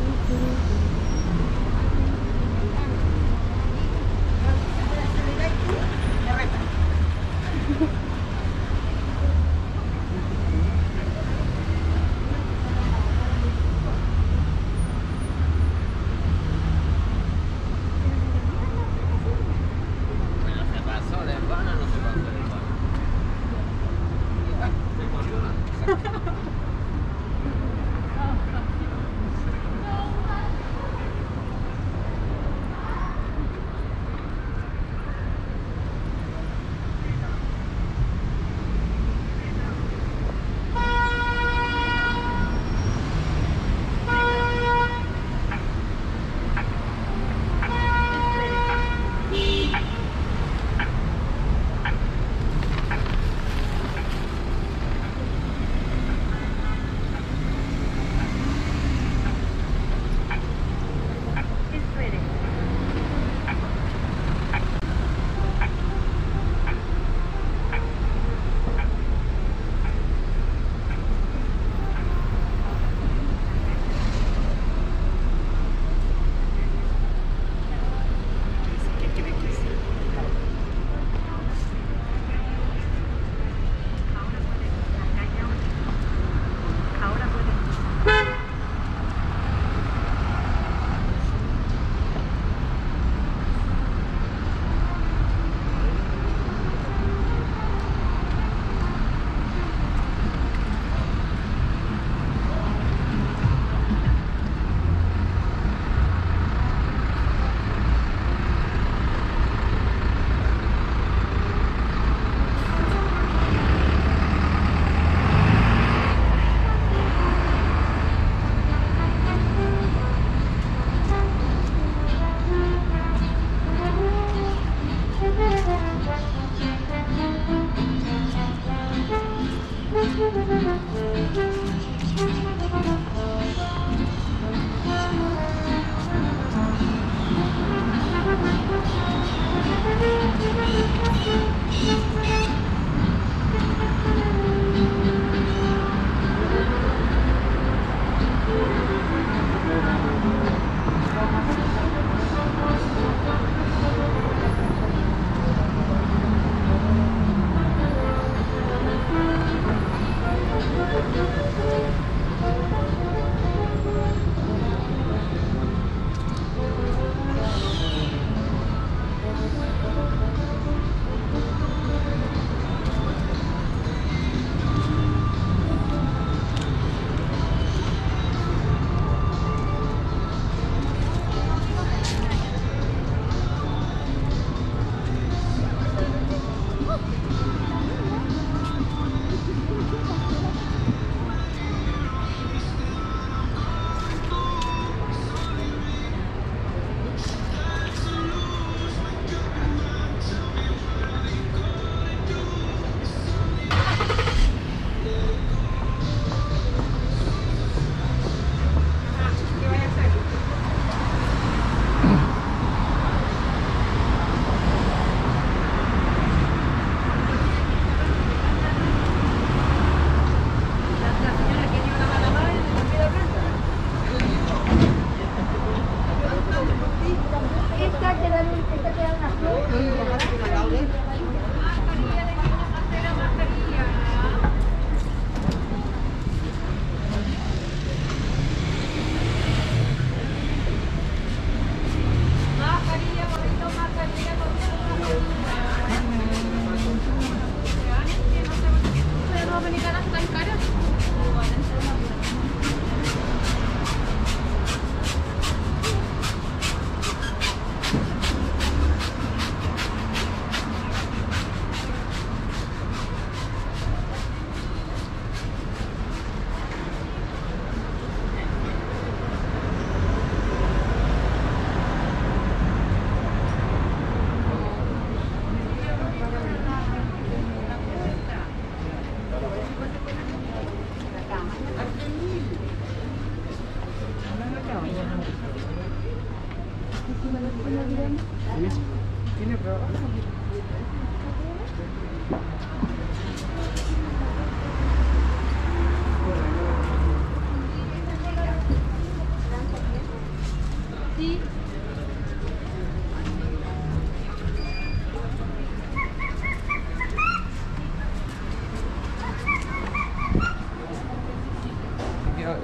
Mm-hmm.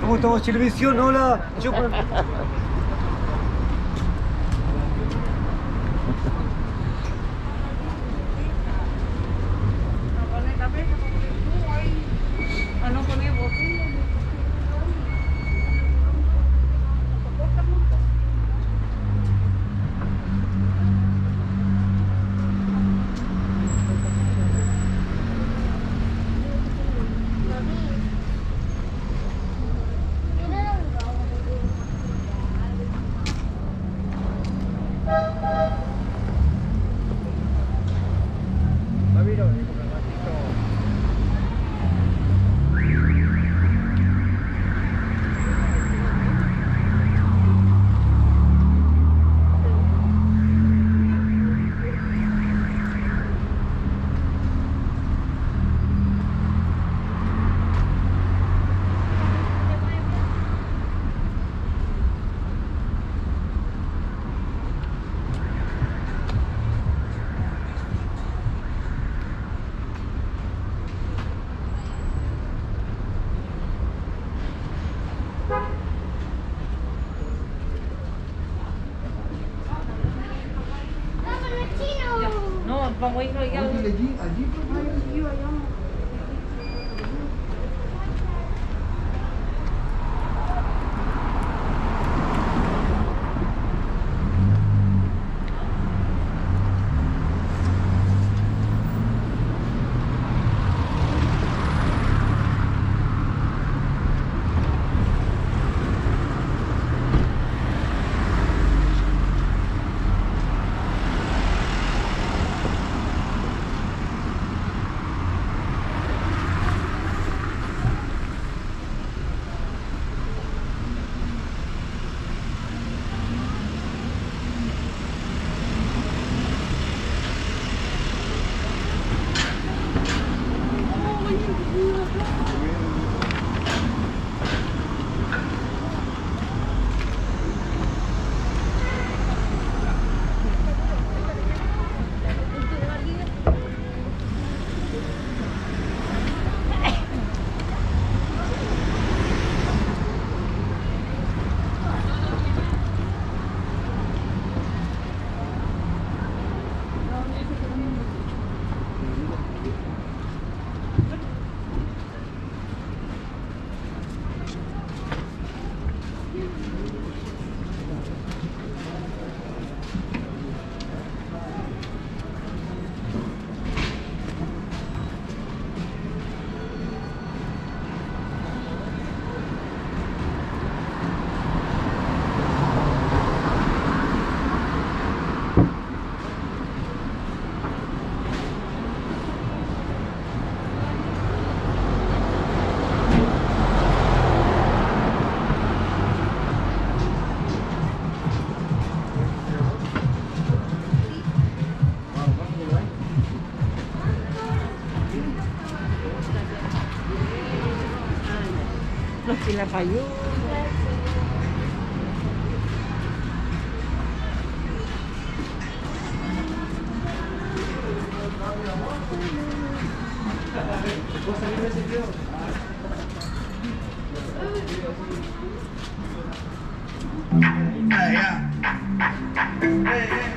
¿Cómo estamos? Televisión, hola. vamos ir no sila yun. Ah, yeah. Hey, hey.